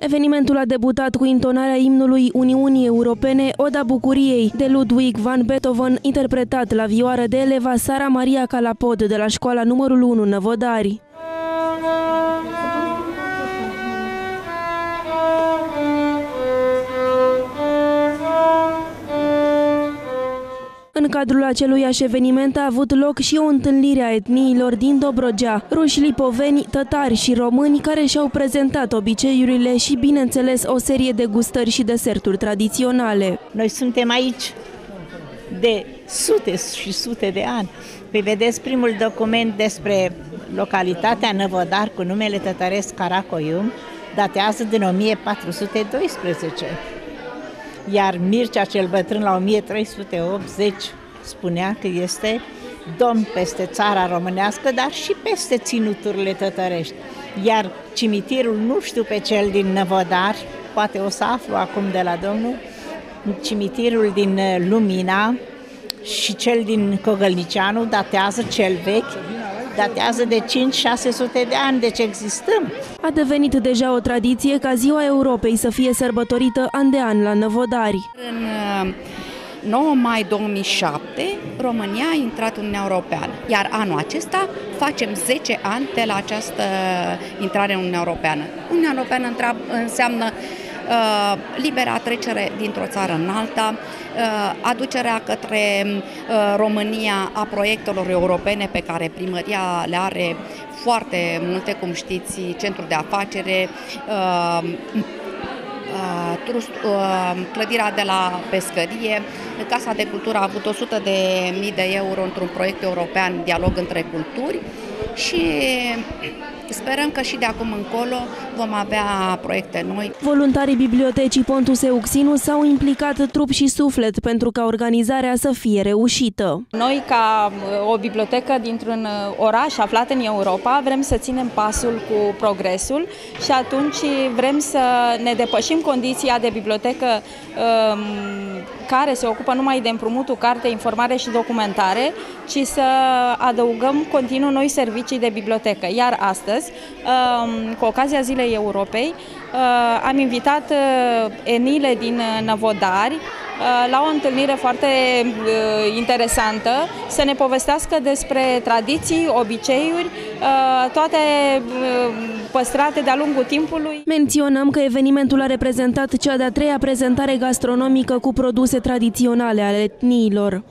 Evenimentul a debutat cu intonarea imnului Uniunii Europene Oda Bucuriei de Ludwig van Beethoven, interpretat la vioară de eleva Sara Maria Calapod de la școala numărul 1 Năvodari. În cadrul aceluiași eveniment a avut loc și o întâlnire a etniilor din Dobrogea, ruși, lipoveni, tătari și români care și-au prezentat obiceiurile și, bineînțeles, o serie de gustări și deserturi tradiționale. Noi suntem aici de sute și sute de ani. Păi vedeți primul document despre localitatea Năvodar cu numele tătăresc Caracoium, datează din 1412 iar Mircea cel bătrân la 1380 spunea că este domn peste țara românească, dar și peste ținuturile tătărești. Iar cimitirul, nu știu pe cel din Năvodar, poate o să aflu acum de la domnul, cimitirul din uh, Lumina și cel din Cogălnicianu datează cel vechi, datează de 5-600 de ani, deci existăm. A devenit deja o tradiție ca Ziua Europei să fie sărbătorită an de an la Năvodari. În 9 uh, mai 2007, România a intrat în Uniunea Europeană, iar anul acesta facem 10 ani de la această intrare în Uniunea Europeană. Uniunea Europeană înseamnă Uh, libera trecere dintr-o țară în alta, uh, aducerea către uh, România a proiectelor europene pe care primăria le are foarte multe, cum știți, centrul de afacere, clădirea de la pescărie. Casa de Cultură a avut 100 de mii de euro într-un proiect european Dialog între culturi și Sperăm că și de acum încolo vom avea proiecte noi. Voluntarii Bibliotecii Pontus Euxinu s-au implicat trup și suflet pentru ca organizarea să fie reușită. Noi, ca uh, o bibliotecă dintr-un uh, oraș aflat în Europa, vrem să ținem pasul cu progresul și atunci vrem să ne depășim condiția de bibliotecă um, care se ocupă numai de împrumutul, carte, informare și documentare, ci să adăugăm continuu noi servicii de bibliotecă. Iar astăzi, um, cu ocazia Zilei Europei, uh, am invitat uh, Enile din Năvodari, uh, la o întâlnire foarte interesantă, să ne povestească despre tradiții, obiceiuri, toate păstrate de-a lungul timpului. Menționăm că evenimentul a reprezentat cea de-a treia prezentare gastronomică cu produse tradiționale ale etniilor.